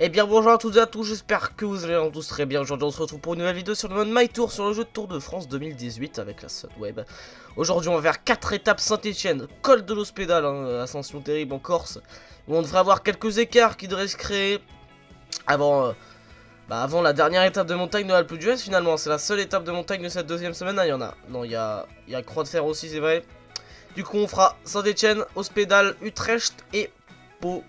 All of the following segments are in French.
Eh bien bonjour à toutes et à tous, j'espère que vous allez tous très bien. Aujourd'hui on se retrouve pour une nouvelle vidéo sur le mode My Tour sur le jeu de Tour de France 2018 avec la Web. Aujourd'hui on va faire 4 étapes Saint-Etienne, col de l'Hospédal, hein, ascension terrible en Corse, où on devrait avoir quelques écarts qui devraient se créer avant, euh, bah, avant la dernière étape de montagne de l'Alpe d'Huez finalement. C'est la seule étape de montagne de cette deuxième semaine, ah, il y en a. Non, il y a, y a Croix de Fer aussi c'est vrai. Du coup on fera Saint-Etienne, Hospédal, Utrecht et Pau.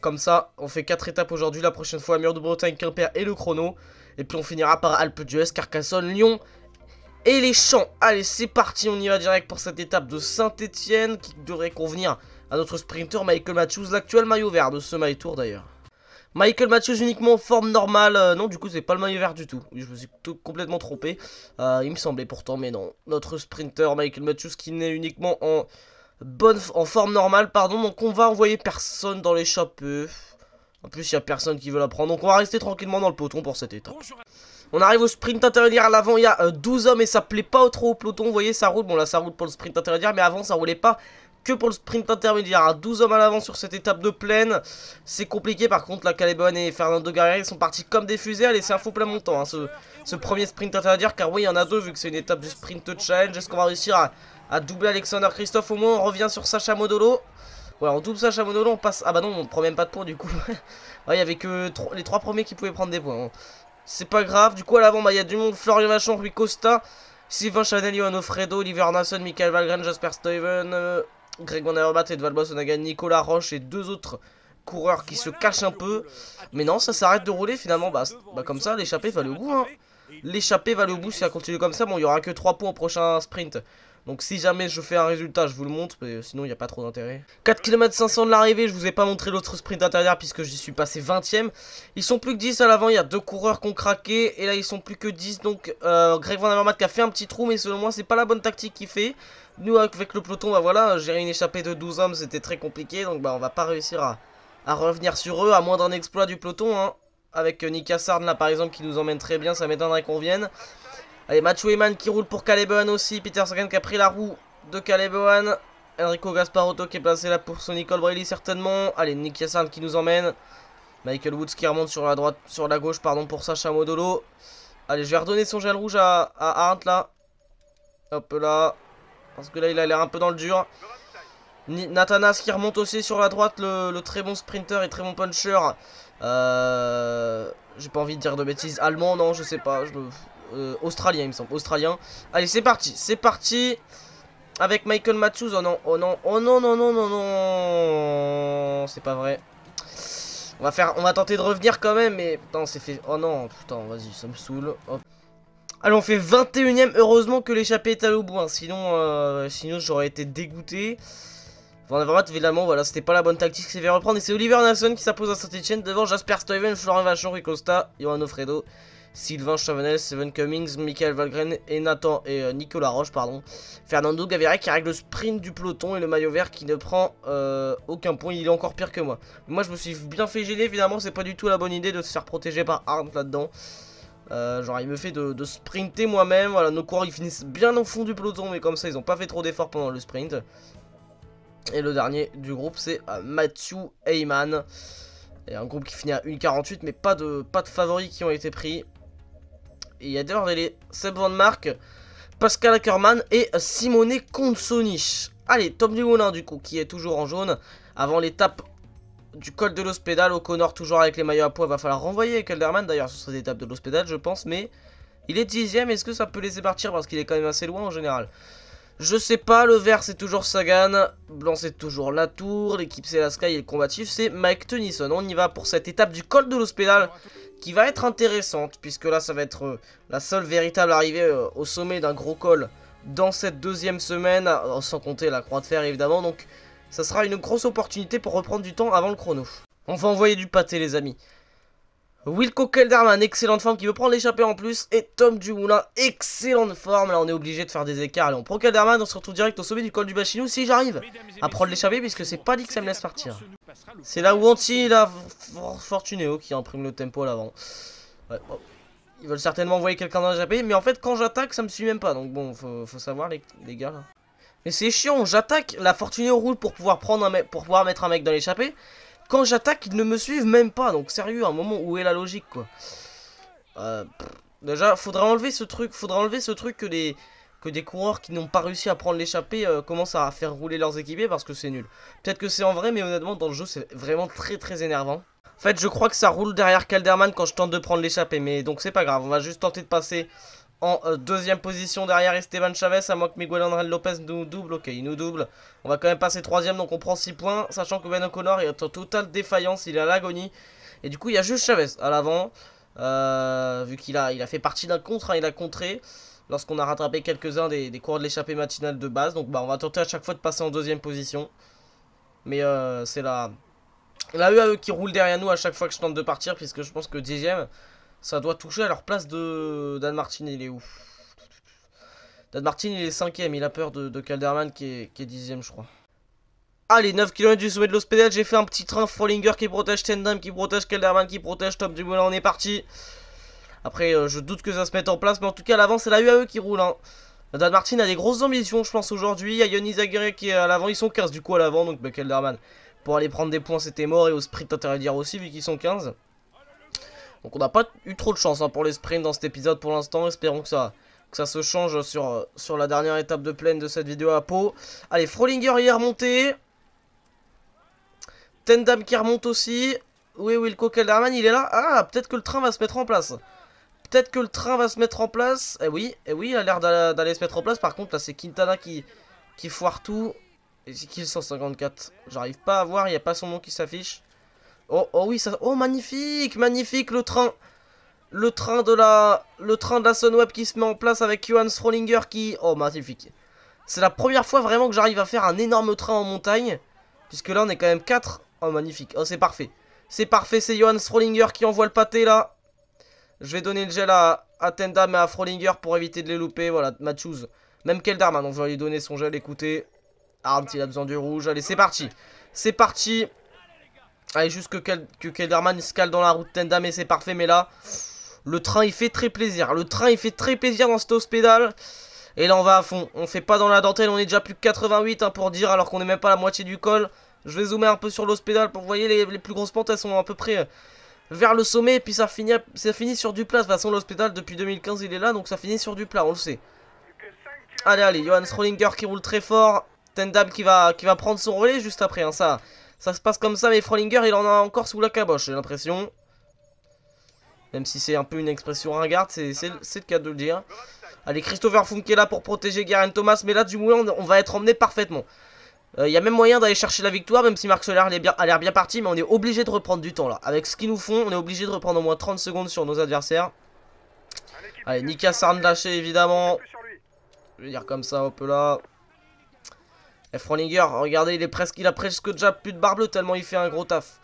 Comme ça, on fait 4 étapes aujourd'hui. La prochaine fois, Mur de Bretagne, Quimper et le chrono. Et puis on finira par Alpe d'Huez, Carcassonne, Lyon et les Champs. Allez, c'est parti, on y va direct pour cette étape de Saint-Etienne qui devrait convenir à notre sprinter Michael Matthews, l'actuel maillot vert de ce My Tour d'ailleurs. Michael Matthews uniquement en forme normale. Euh, non, du coup, c'est pas le maillot vert du tout. Je me suis complètement trompé. Euh, il me semblait pourtant, mais non. Notre sprinter Michael Matthews qui n'est uniquement en bonne en forme normale, pardon. Donc on va envoyer personne dans l'échappée. En plus, il n'y a personne qui veut la prendre. Donc on va rester tranquillement dans le peloton pour cet étape. On arrive au sprint intermédiaire à l'avant, il y a 12 euh, hommes et ça plaît pas trop au peloton. Vous voyez, ça roule. Bon, là, ça roule pour le sprint intermédiaire, mais avant, ça roulait pas que pour le sprint intermédiaire. 12 hommes à l'avant sur cette étape de plaine. C'est compliqué. Par contre, la Calébonne et Fernando Guerrero sont partis comme des fusées. Allez, c'est un faux plein montant, hein, ce, ce, premier sprint intermédiaire. Car oui, il y en a deux vu que c'est une étape du sprint challenge. Est-ce qu'on va réussir à à doubler Alexander Christophe au moins. On revient sur Sacha Modolo. Ouais, on double Sacha Modolo, on passe... Ah bah non, on prend même pas de points du coup. ouais, il y avait que les trois premiers qui pouvaient prendre des points. C'est pas grave. Du coup, à l'avant, bah, il y a du monde. Florian Vachon, Rui Costa, Sylvain Chanel, Johan Fredo, Oliver Nasson, Michael Valgren, Jasper Steven, euh, Greg Van Avermaet, Edval Bossonaga, Nicolas Roche et deux autres coureurs qui se cachent un peu. Mais non, ça s'arrête de rouler finalement. Bah, bah comme ça, l'échappée va le bout. Hein. L'échappée va le bout si ça continue comme ça. Bon, il y aura que 3 points au prochain sprint. Donc si jamais je fais un résultat, je vous le montre, mais sinon il n'y a pas trop d'intérêt. 4 km 500 de l'arrivée, je vous ai pas montré l'autre sprint intérieur puisque j'y suis passé 20ème. Ils sont plus que 10 à l'avant, il y a deux coureurs qui ont craqué, et là ils sont plus que 10, donc euh, Greg Van Avermaet qui a fait un petit trou, mais selon moi c'est pas la bonne tactique qu'il fait. Nous avec le peloton, bah voilà, gérer une échappée de 12 hommes c'était très compliqué, donc bah on va pas réussir à, revenir sur eux, à moins d'un exploit du peloton, hein. Avec Nika Sarn là par exemple qui nous emmène très bien, ça m'étonnerait qu'on vienne. Allez, Mathieu Eman qui roule pour Caleboan aussi. Peter Sagan qui a pris la roue de Caleboan. Enrico Gasparotto qui est placé là pour son Nicole Brelli certainement. Allez, Nick qui nous emmène. Michael Woods qui remonte sur la droite, sur la gauche, pardon, pour Sacha Modolo. Allez, je vais redonner son gel rouge à, à Arndt là. Hop là. Parce que là, il a l'air un peu dans le dur. Nathanas qui remonte aussi sur la droite, le, très bon sprinter et très bon puncher. Euh, J'ai pas envie de dire de bêtises. Allemand, non, je sais pas. Euh, australien, il me semble. Australien. Allez, c'est parti. C'est parti. Avec Michael Matthews. Oh non, oh non, oh non, non, non, non, non. C'est pas vrai. On va faire, on va tenter de revenir quand même, mais putain, c'est fait. Oh non, putain, vas-y, ça me saoule. Allez, on fait 21ème. Heureusement que l'échappée est allée au bout. Hein. Sinon, euh, sinon j'aurais été dégoûté. Van Avermaet, évidemment, voilà, c'était pas la bonne tactique c'est fait reprendre. Et c'est Oliver Nelson qui s'impose à Saint-Etienne devant Jasper Stuyven, Florent Vachon, Rui Costa, Johan Ofredo Sylvain Chavanel, Seven Cummings, Michael Valgren et Nathan et euh, Nicolas Roche, pardon. Fernando Gaviria qui règle le sprint du peloton et le maillot vert qui ne prend euh, aucun point. Il est encore pire que moi. Moi, je me suis bien fait gêner. Évidemment, c'est pas du tout la bonne idée de se faire protéger par Arndt là-dedans. Euh, genre, il me fait de, sprinter moi-même. Voilà, nos coureurs ils finissent bien au fond du peloton, mais comme ça, ils ont pas fait trop d'efforts pendant le sprint. Et le dernier du groupe, c'est Matthew Heyman. Et un groupe qui finit à 1,48, mais pas de, pas de favoris qui ont été pris. Il y a d'ailleurs les Seb Van Mark, Pascal Ackermann et Simone Consoni. Allez, Tom Dumoulin du coup, qui est toujours en jaune. Avant l'étape du col de l'hospédal, O'Connor toujours avec les maillots à poids. Va falloir renvoyer Kelderman d'ailleurs sur cette étape de l'hospédal, je pense. Mais il est dixième, est-ce que ça peut laisser partir Parce qu'il est quand même assez loin en général? Je sais pas, le vert c'est toujours Sagan, blanc c'est toujours Latour, l'équipe c'est la Sky et le combatif c'est Mike Tennyson. On y va pour cette étape du col de l'hospédal qui va être intéressante, puisque là ça va être euh, la seule véritable arrivée euh, au sommet d'un gros col dans cette deuxième semaine, euh, sans compter la croix de fer évidemment, donc ça sera une grosse opportunité pour reprendre du temps avant le chrono. On va envoyer du pâté les amis. Wilco Kelderman, excellente forme, qui veut prendre l'échappée en plus. Et Tom Dumoulin, excellente forme. Là, on est obligé de faire des écarts. Allez, on prend Kelderman, on se retrouve direct au sommet du col du Bachinou si j'arrive à prendre l'échappée, puisque c'est pas dit que ça me laisse partir. C'est là où Anti, la Fortunéo, qui imprime le tempo à l'avant. Ils veulent certainement envoyer quelqu'un dans l'échappée, mais en fait, quand j'attaque, ça me suit même pas. Donc bon, faut, savoir, les, gars, Mais c'est chiant, j'attaque, la Fortunéo roule pour pouvoir, prendre un pour pouvoir mettre un mec dans l'échappée. Quand j'attaque, ils ne me suivent même pas. Donc sérieux, à un moment où est la logique quoi euh, Déjà, faudrait enlever ce truc, faudrait enlever ce truc que les que des coureurs qui n'ont pas réussi à prendre l'échappée euh, commencent à faire rouler leurs équipés parce que c'est nul. Peut-être que c'est en vrai, mais honnêtement, dans le jeu, c'est vraiment très très énervant. En fait, je crois que ça roule derrière Calderman quand je tente de prendre l'échappée, mais donc c'est pas grave. On va juste tenter de passer en euh, deuxième position derrière Esteban Chavez, à moins que Miguel André Lopez nous double. Ok, il nous double. On va quand même passer troisième, donc on prend 6 points, sachant que Ben O'Connor est en totale défaillance, il est à l'agonie. Et du coup, il y a juste Chavez à l'avant, euh, vu qu'il a, fait partie d'un contre, hein, il a contré lorsqu'on a rattrapé quelques-uns des, cours de l'échappée matinale de base. Donc bah, on va tenter à chaque fois de passer en deuxième position. Mais euh, c'est la, la UAE qui roule derrière nous à chaque fois que je tente de partir, puisque je pense que dixième, ça doit toucher à leur place de Dan Martin. Il est où Dan Martin, il est cinquième, il a peur de, de Calderman qui est, qui est dixième, je crois. Allez, 9 km du sommet de l'hospital, j'ai fait un petit train Frolinger qui protège Tendam, qui protège Kelderman, qui protège Top du Moulin, on est parti. Après, euh, je doute que ça se mette en place, mais en tout cas, l'avant, c'est la UAE qui roule. Hein. Dan Martin a des grosses ambitions, je pense, aujourd'hui. Il y a Yonis Aguirre qui est à l'avant, ils sont 15 du coup à l'avant, donc bah, pour aller prendre des points, c'était mort, et au sprint, intérêt dire aussi, vu qu'ils sont 15. Donc on n'a pas eu trop de chance hein, pour les sprints dans cet épisode pour l'instant, espérons que ça, se change sur, sur la dernière étape de plaine de cette vidéo à Pau. Allez, Frolinger il est remonté. Tendam qui remonte aussi. Est Wilco Kelderman Il est là Ah, peut-être que le train va se mettre en place. Peut-être que le train va se mettre en place. Eh oui, eh oui, il a l'air d'aller se mettre en place. Par contre, là, c'est Quintana qui, qui foire tout. Et c'est qui le 154 J'arrive pas à voir, il n'y a pas son nom qui s'affiche. Oh, oh oui, ça... Oh, magnifique, magnifique, le train. Le train de la... Le train de la Sunweb qui se met en place avec Johan Strollinger qui... Oh, magnifique. C'est la première fois vraiment que j'arrive à faire un énorme train en montagne. Puisque là, on est quand même 4. Oh, magnifique. Oh, c'est parfait. C'est parfait, c'est Johan Strollinger qui envoie le pâté, là. Je vais donner le gel à, à Tendam et à Frolinger pour éviter de les louper. Voilà, Matchouz. Même Keldarman, on va lui donner son gel, écoutez. Arndt, il a besoin du rouge. Allez, c'est parti. C'est parti. Allez, juste que, que Kelderman se cale dans la route Tendam et c'est parfait. Mais là, le train, il fait très plaisir. Le train, il fait très plaisir dans cette hospédale. Et là, on va à fond. On fait pas dans la dentelle. On est déjà plus que 88 hein, pour dire, alors qu'on est même pas la moitié du col. Je vais zoomer un peu sur l'hospédale pour vous voyez les, plus grosses pentes, elles sont à peu près euh, vers le sommet. Et puis ça finit, ça finit sur du plat. De toute façon, l'hospédale, depuis 2015, il est là. Donc ça finit sur du plat, on le sait. Allez, allez, Johan Strollinger qui roule très fort. Tendam qui va, qui va prendre son relais juste après. Hein, ça, ça se passe comme ça, mais Frolinger, il en a encore sous la caboche, j'ai l'impression. Même si c'est un peu une expression ringarde, c'est le cas de le dire. Allez, Christopher Funk est là pour protéger Garen Thomas, mais là, du moulin, on va être emmené parfaitement. Il euh, y a même moyen d'aller chercher la victoire, même si Marc Soler a l'air bien parti, mais on est obligé de reprendre du temps là. Avec ce qu'ils nous font, on est obligé de reprendre au moins 30 secondes sur nos adversaires. Allez, Nika Sarn lâché évidemment. Je vais dire comme ça, hop là. Frolinger, regardez, il est presque, il a presque déjà plus de barbe tellement il fait un gros taf.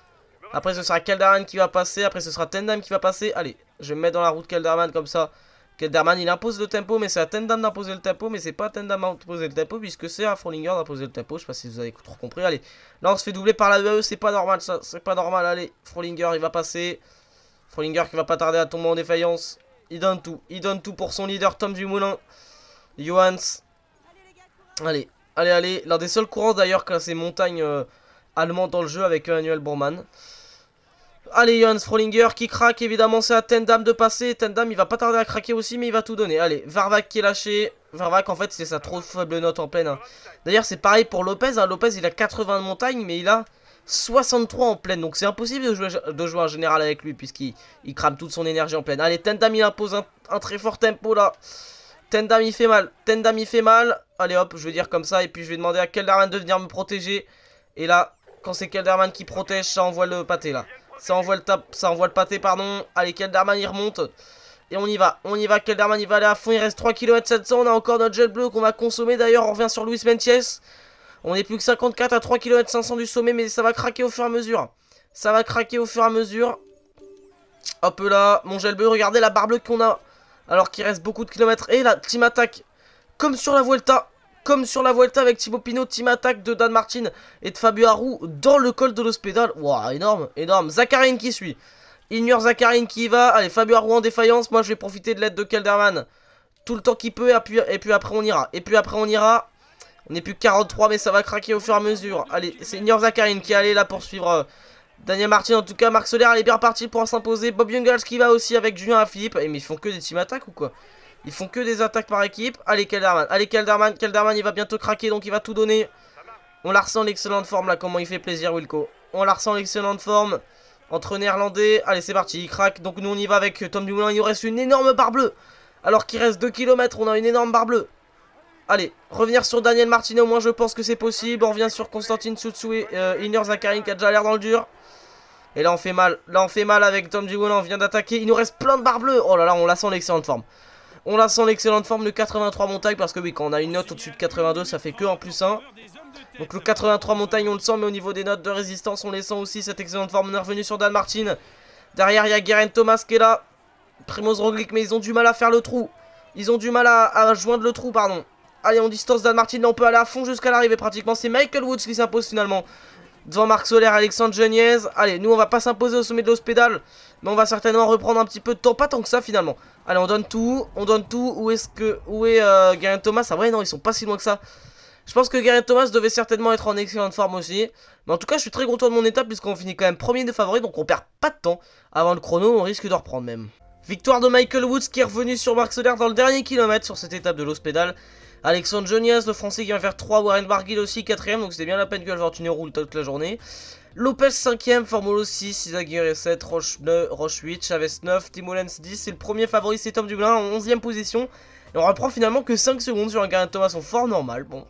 Après, ce sera Kelderman qui va passer. Après, ce sera Tendam qui va passer. Allez, je vais me mettre dans la route Kelderman comme ça. Kelderman, il impose le tempo, mais c'est à Tendam d'imposer le tempo. Mais c'est pas à Tendam d'imposer le tempo, puisque c'est à Frolinger d'imposer le tempo. Je sais pas si vous avez trop compris. Allez, là, on se fait doubler par la UAE. C'est pas normal, ça. C'est pas normal. Allez, Frolinger, il va passer. Frolinger qui va pas tarder à tomber en défaillance. Il donne tout. Il donne tout pour son leader, Tom Dumoulin. Johans. Allez, allez, allez. L'un des seuls courants d'ailleurs classés montagne euh, allemand dans le jeu avec Emmanuel Bourman. Allez, Johannes Frolinger qui craque. Évidemment, c'est à Tendam de passer. Tendam, il va pas tarder à craquer aussi, mais il va tout donner. Allez, Varvac qui est lâché. Varvac, en fait, c'est sa trop faible note en pleine. Hein. D'ailleurs, c'est pareil pour Lopez. Hein. Lopez, il a 80 de montagne, mais il a 63 en pleine. Donc, c'est impossible de jouer, en général avec lui, puisqu'il il crame toute son énergie en pleine. Allez, Tendam, il impose un très fort tempo là. Tendam, il fait mal. Tendam, il fait mal. Allez, hop, je vais dire comme ça. Et puis, je vais demander à Kelderman de venir me protéger. Et là, quand c'est Kelderman qui protège, ça envoie le pâté là. Ça envoie le, ça envoie le pâté, pardon. Allez, Kelderman, il remonte. Et on y va, on y va, Kelderman, il va aller à fond. Il reste 3 km 700. On a encore notre gel bleu qu'on va consommer. D'ailleurs, on revient sur Luis Mentiès. On est plus que 54 à 3 km 500 du sommet, mais ça va craquer au fur et à mesure. Ça va craquer au fur et à mesure. Hop là, mon gel bleu, regardez la barre bleue qu'on a. Alors qu'il reste beaucoup de kilomètres. Et la team attaque, comme sur la Vuelta. Comme sur la Vuelta avec Thibaut Pinot, team attaque de Dan Martin et de Fabio Aru dans le col de l'hospital. Waouh, énorme, énorme. Zacharin qui suit. Ignore Zacharin qui y va. Allez, Fabio Aru en défaillance. Moi, je vais profiter de l'aide de Kelderman tout le temps qu'il peut. Et puis, après, on ira. Et puis après, on ira. On n'est plus que 43, mais ça va craquer au fur et à mesure. Allez, c'est Ignore Zacharin qui est allé là pour suivre euh, Daniel Martin en tout cas, Marc Soler est bien parti pour s'imposer. Bob Jungels qui va aussi avec Julien Philippe. Et mais ils font que des team attaques ou quoi? Ils font que des attaques par équipe. Allez Kelderman, allez Kelderman, Kelderman il va bientôt craquer donc il va tout donner. On la ressent l'excellente forme là, comment il fait plaisir Wilco. On la ressent l'excellente forme. Entre néerlandais, allez c'est parti, il craque. Donc nous on y va avec Tom Dumoulin, il nous reste une énorme barre bleue. Alors qu'il reste 2 km, on a une énorme barre bleue. Allez, revenir sur Daniel Martinet, au moins je pense que c'est possible. On revient sur Constantine Soutsou et euh, Iner Zakarin qui a déjà l'air dans le dur. Et là on fait mal, là on fait mal avec Tom Dumoulin, on vient d'attaquer. Il nous reste plein de barres bleues. Oh là là, on la sent l'excellente forme. On la sent l'excellente forme de 83 montagnes parce que oui, quand on a une note au-dessus de 82, ça fait que en plus 1. Donc le 83 montagnes, on le sent, mais au niveau des notes de résistance, on les sent aussi. Cette excellente forme, on est revenu sur Dan Martin. Derrière, il y a Guerin Thomas qui est là. Primoz Roglic, mais ils ont du mal à faire le trou. Ils ont du mal à, joindre le trou, pardon. Allez, on distance Dan Martin, on peut aller à fond jusqu'à l'arrivée pratiquement. C'est Michael Woods qui s'impose finalement. Devant Marc Soler, Alexandre Geniez. Allez, nous on va pas s'imposer au sommet de l'hospédal. Mais on va certainement reprendre un petit peu de temps. Pas tant que ça finalement. Allez, on donne tout. On donne tout. Où est-ce que. Où est euh, Thomas? Ah ouais, non, ils sont pas si loin que ça. Je pense que Gareth Thomas devait certainement être en excellente forme aussi. Mais en tout cas, je suis très content de mon étape puisqu'on finit quand même premier de favoris. Donc on perd pas de temps. Avant le chrono, on risque de reprendre même. Victoire de Michael Woods qui est revenu sur Mark Soler dans le dernier kilomètre sur cette étape de l'hospédal. Alexandre Jonias, le français qui va faire 3. Warren Barguil aussi 4ème. Donc c'est bien la peine que le roule toute la journée. Lopez 5ème, Formolo 6, Isaac 7, Roche, 9, Roche 8, Chavez 9, Timolens 10. C'est le premier favori, c'est Tom Dublin en 11ème position. Et on reprend finalement que 5 secondes sur un Gareth Thomas en fort normal. Bon.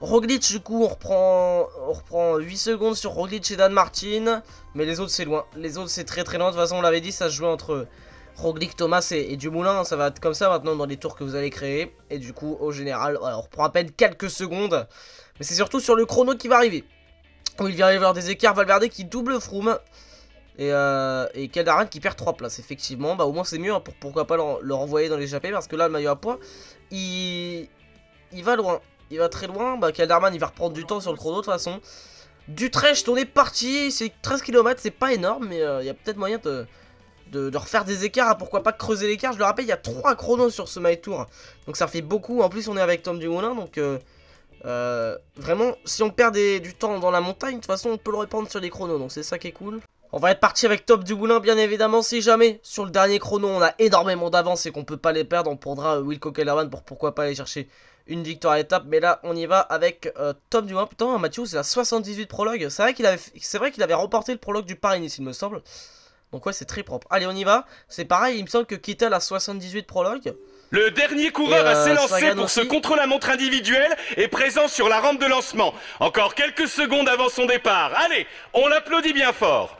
Roglic, du coup, on reprend, on reprend 8 secondes sur Roglic et Dan Martin. Mais les autres, c'est loin. Les autres, c'est très très loin. De toute façon, on l'avait dit, ça se joue entre Roglic, Thomas et, Dumoulin. Ça va être comme ça maintenant dans les tours que vous allez créer. Et du coup, au général, on reprend à peine quelques secondes. Mais c'est surtout sur le chrono qui va arriver. Où il vient y avoir des écarts. Valverde qui double Froome. Et, euh, et qui perd 3 places, effectivement. Bah, au moins, c'est mieux hein, pour pourquoi pas le, renvoyer dans l'échappée. Parce que là, le maillot à poids, il, il va loin il va très loin. Bah, Calderman, il va reprendre du temps sur le chrono de toute façon. D'Utrecht, on est parti. C'est 13 km, c'est pas énorme, mais euh, il y a peut-être moyen de, de, refaire des écarts. Hein, pourquoi pas creuser l'écart Je le rappelle, il y a 3 chronos sur ce My Tour. Donc ça fait beaucoup. En plus, on est avec Tom Dumoulin. Donc euh, euh, vraiment, si on perd du temps dans la montagne, de toute façon, on peut le reprendre sur les chronos. Donc c'est ça qui est cool. On va être parti avec Tom Dumoulin, bien évidemment, si jamais sur le dernier chrono on a énormément d'avance et qu'on peut pas les perdre, on prendra Wilco Kellerman pour pourquoi pas aller chercher une victoire à l'étape. Mais là, on y va avec euh, Tom Dumoulin. Putain, Mathieu, c'est la 78 prologue. C'est vrai qu'il avait, avait remporté le prologue du Paris-Nice, il me semble. Donc ouais, c'est très propre. Allez, on y va. C'est pareil, il me semble que Kittel a 78 prologue. Le dernier coureur à euh, s'élancer pour ce contre-la-montre individuel est présent sur la rampe de lancement. Encore quelques secondes avant son départ. Allez, on l'applaudit bien fort.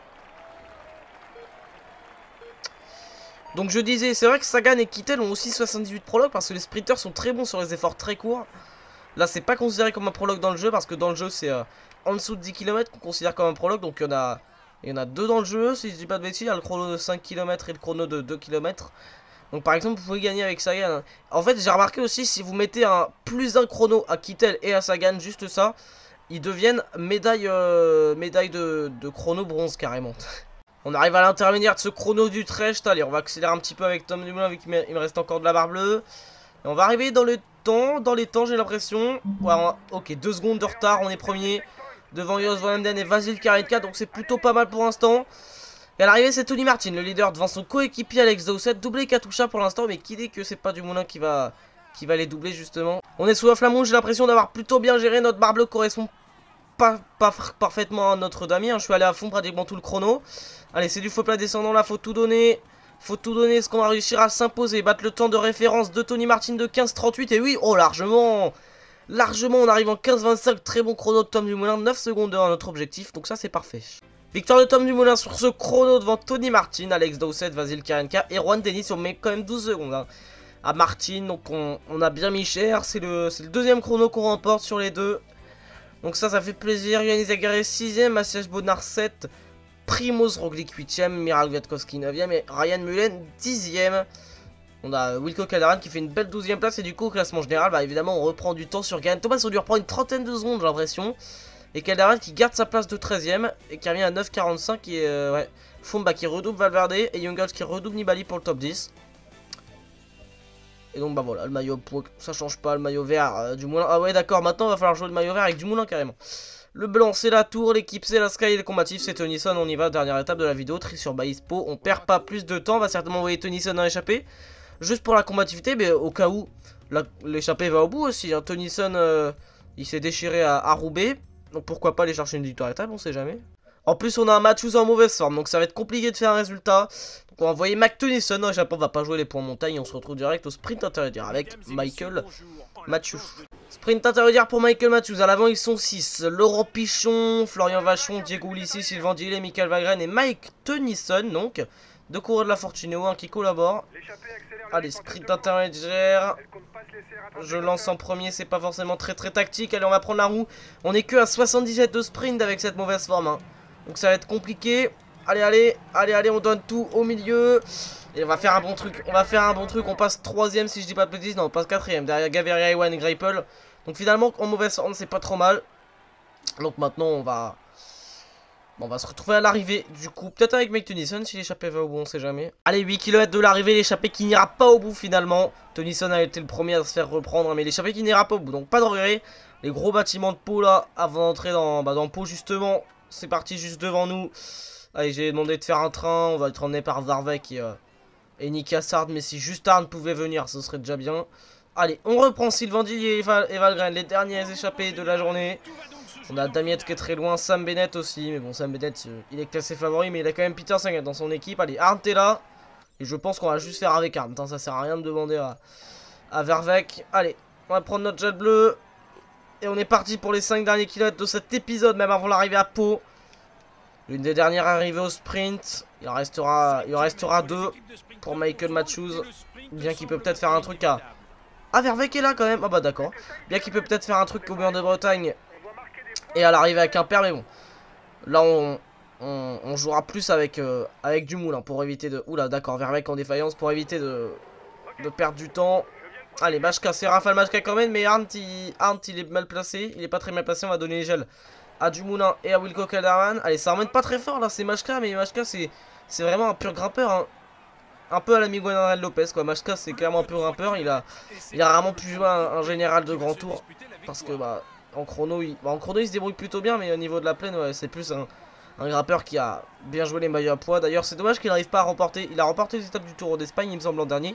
Donc je disais, c'est vrai que Sagan et Kittel ont aussi 78 prologues parce que les sprinters sont très bons sur les efforts très courts. Là, c'est pas considéré comme un prologue dans le jeu parce que dans le jeu, c'est euh, en dessous de 10 km qu'on considère comme un prologue. Donc il y en a, il y en a deux dans le jeu, si je dis pas de bêtises. Il y a le chrono de 5 km et le chrono de 2 km. Donc par exemple, vous pouvez gagner avec Sagan. En fait, j'ai remarqué aussi, si vous mettez un plus d'un chrono à Kittel et à Sagan, juste ça, ils deviennent médaille, euh, de, chrono bronze carrément. On arrive à l'intermédiaire de ce chrono d'Utrecht. Allez, on va accélérer un petit peu avec Tom Dumoulin vu qu'il me reste encore de la barre bleue. On va arriver dans le temps, dans les temps j'ai l'impression. ok, deux secondes de retard, on est premier. Devant Jos Volenden et Vasil Karinka, donc c'est plutôt pas mal pour l'instant. Et à l'arrivée c'est Tony Martin, le leader devant son coéquipier Alex Dowsett. Doublé Katusha pour l'instant, mais qui dit que c'est pas Dumoulin qui va, qui va les doubler justement. On est sous la flamme j'ai l'impression d'avoir plutôt bien géré. Notre barre bleue correspond pas, parfaitement à notre Damien. Je suis allé à fond pratiquement tout le chrono. Allez, c'est du faux plat descendant là, faut tout donner. Faut tout donner, est-ce qu'on va réussir à s'imposer Battre le temps de référence de Tony Martin de 15-38 Et oui, oh largement Largement, on arrive en 15-25, très bon chrono de Tom Dumoulin, 9 secondes à notre objectif, donc ça c'est parfait. Victoire de Tom Dumoulin sur ce chrono devant Tony Martin, Alex Dowsett, Vasil Karenka et Juan Denis, on met quand même 12 secondes hein. à Martin, donc on, a bien mis cher, c'est le, le, deuxième chrono qu'on remporte sur les deux. Donc ça, ça fait plaisir, Yannis Zagaré 6ème, Massias Bonnard 7 Primoz Roglic 8ème, Miral Gatkowski 9ème et Ryan Mullen 10ème. On a Wilco Calderan qui fait une belle 12ème place et du coup au classement général, bah évidemment on reprend du temps sur Garen Thomas, on lui reprend une trentaine de secondes j'ai l'impression. Et Calderan qui garde sa place de 13ème et qui revient à 9,45 et euh, ouais, Fumba qui redouble Valverde et Youngles qui redouble Nibali pour le top 10. Et donc bah voilà, le maillot ça change pas, le maillot vert euh, du moulin. Ah ouais d'accord, maintenant il va falloir jouer le maillot vert avec du moulin carrément. Le blanc c'est la tour, l'équipe c'est la sky et le combatif c'est Tennyson. On y va, dernière étape de la vidéo, tri sur Baispo. On perd pas plus de temps, on va certainement envoyer Tennyson à échapper. Juste pour la combativité, mais au cas où l'échappée va au bout aussi. Hein. Euh, il s'est déchiré à, Roubaix. Donc pourquoi pas aller chercher une victoire étape, on sait jamais. En plus, on a un Matthews en mauvaise forme, donc ça va être compliqué de faire un résultat. Donc on va envoyer Mac Tennyson. au Japon, on va pas jouer les points montagne. On se retrouve direct au sprint intermédiaire avec Michael Matthews. Sprint intermédiaire pour Michael Matthews. À l'avant, ils sont 6. Laurent Pichon, Florian Vachon, Diego Ulissi, Sylvain Dillet, Michael Vagren et Mike Tennyson. Donc, deux coureurs de la Fortuneo, un qui collabore. Allez, sprint intermédiaire. Je lance en premier, c'est pas forcément très très tactique. Allez, on va prendre la roue. On est que à 77 de sprint avec cette mauvaise forme. Hein. Donc ça va être compliqué. Allez, allez, allez, allez, on donne tout au milieu. Et on va faire un bon truc. On va faire un bon truc. On passe troisième si je dis pas de bêtises. Non, on passe quatrième. Derrière Gaviria, Ewan et Greipel. Donc finalement, en mauvaise forme, c'est pas trop mal. Donc maintenant, on va... on va se retrouver à l'arrivée du coup. Peut-être avec Mike Tennyson si l'échappée va au bout, on sait jamais. Allez, 8 km de l'arrivée, l'échappée qui n'ira pas au bout finalement. Tennyson a été le premier à se faire reprendre, mais l'échappée qui n'ira pas au bout. Donc pas de regret. Les gros bâtiments de peau là, avant d'entrer dans, bah, dans Pau justement. C'est parti juste devant nous. Allez, j'ai demandé de faire un train. On va être emmené par Varvek et, euh, et. Mais si juste Arne pouvait venir, ce serait déjà bien. Allez, on reprend Sylvain Dillier et, Valgren, les derniers échappés de la journée. On a Damiette qui est très loin, Sam Bennett aussi. Mais bon, Sam Bennett, euh, il est classé favori. Mais il a quand même Peter Sagan dans son équipe. Allez, Arndt est là. Et je pense qu'on va juste faire avec Arndt. Ça sert à rien de demander à, à Vervec. Allez, on va prendre notre jet bleu. Et on est parti pour les 5 derniers kilomètres de cet épisode, même avant l'arrivée à Pau. L'une des dernières arrivées au sprint. Il en restera, il en restera deux pour Michael Matthews. Bien qu'il peut peut-être faire un truc à... Ah, Vervec est là quand même. Ah bah d'accord. Bien qu'il peut peut-être faire un truc au mur de Bretagne. Et à l'arrivée à Quimper, mais bon. Là, on, jouera plus avec, euh, avec du moulin pour éviter de... Oula, d'accord, Vervec en défaillance pour éviter de, de perdre du temps. Allez, Machka, c'est Rafale Machka quand même, mais Arndt il, il est mal placé. Il est pas très mal placé, on va donner les gels à Dumoulin et à Wilco Calderman. Allez, ça remonte pas très fort là, c'est Machka, mais Machka c'est vraiment un pur grimpeur. Hein. Un peu à la Miguel Lopez quoi. Machka c'est clairement un pur grimpeur. Il a, il a rarement pu jouer un, général de grand tour. Parce que bah en chrono, il, bah, en chrono il se débrouille plutôt bien, mais au niveau de la plaine, c'est plus un, grimpeur qui a bien joué les maillots à poids. D'ailleurs, c'est dommage qu'il n'arrive pas à remporter. Il a remporté les étapes du Tour d'Espagne, il me semble, l'an dernier.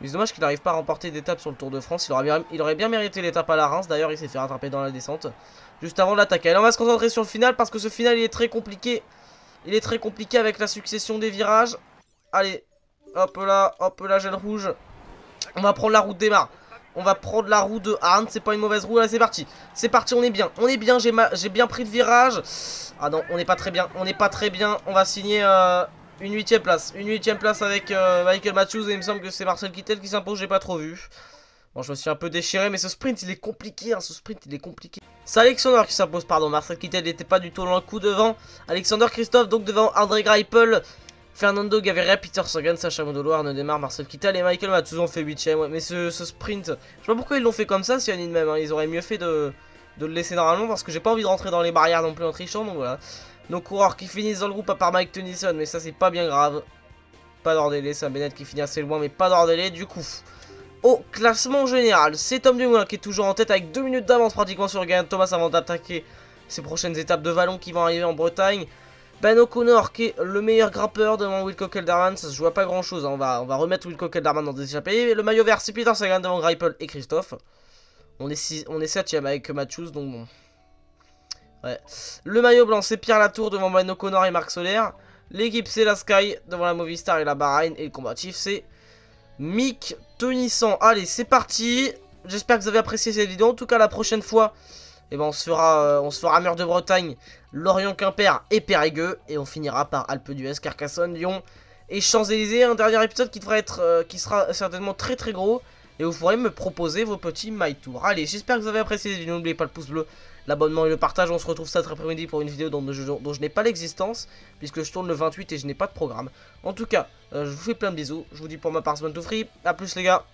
Mais c'est dommage qu'il n'arrive pas à remporter d'étape sur le Tour de France. Il aurait bien, mérité l'étape à la Reims. D'ailleurs, il s'est fait rattraper dans la descente. Juste avant de l'attaquer. Allez, on va se concentrer sur le final parce que ce final, il est très compliqué. Il est très compliqué avec la succession des virages. Allez, hop là, hop là, gel rouge. On va prendre la route des mares. On va prendre la roue de Arne, c'est pas une mauvaise roue, allez c'est parti. C'est parti, on est bien, on est bien, j'ai bien pris le virage. Ah non, on n'est pas très bien, on n'est pas très bien. On va signer euh, une huitième place. Une huitième place avec euh, Michael Matthews Et il me semble que c'est Marcel Kittel qui s'impose, j'ai pas trop vu. Bon, je me suis un peu déchiré, mais ce sprint, il est compliqué, hein, ce sprint, il est compliqué. C'est Alexander qui s'impose, pardon, Marcel Kittel n'était pas du tout dans le coup devant. Alexander Christophe, donc devant André Greipel, Fernando Gaviria, Peter Sagan, Sacha Modolo, Arnaud Demar, Marcel Kittel et Michael Matthews ont fait 8ème. Ouais, mais ce, sprint, je sais pas pourquoi ils l'ont fait comme ça, si même. Hein. Ils auraient mieux fait de, le laisser normalement parce que j'ai pas envie de rentrer dans les barrières non plus en trichant. Donc voilà. Nos coureurs qui finissent dans le groupe à part Mike Tennyson, mais ça c'est pas bien grave. Pas d'ordélé, c'est un Bennett qui finit assez loin, mais pas d'ordélé. Du coup, au classement général, c'est Tom Dumoulin qui est toujours en tête avec 2 minutes d'avance pratiquement sur Gaël Thomas avant d'attaquer ces prochaines étapes de vallon qui vont arriver en Bretagne. Ben O'Connor qui est le meilleur grimpeur devant Wilco Kelderman, ça se joue pas grand chose, hein. on, va, remettre Wilco Kelderman dans des échappées. Le maillot vert c'est Peter Sagan devant Greipel et Christophe. On est, 6, on est 7 avec Matthews donc bon. Ouais. Le maillot blanc c'est Pierre Latour devant Ben O'Connor et Marc Soler. L'équipe c'est la Sky devant la Movistar et la Bahreïn. Et le combatif c'est Mick Tonissan. Allez c'est parti. J'espère que vous avez apprécié cette vidéo. En tout cas la prochaine fois eh ben on se fera, euh, Mur de Bretagne, Lorient-Quimper et Périgueux. Et on finira par Alpe d'Huez, Carcassonne, Lyon et Champs-Élysées. Un dernier épisode qui devrait être, euh, qui sera certainement très très gros. Et vous pourrez me proposer vos petits My Tour. Allez, j'espère que vous avez apprécié cette vidéo. N'oubliez pas le pouce bleu, l'abonnement et le partage. On se retrouve cet après-midi pour une vidéo dont, je, n'ai pas l'existence. Puisque je tourne le 28 et je n'ai pas de programme. En tout cas, euh, je vous fais plein de bisous. Je vous dis pour ma part, c'est tout free. A plus les gars.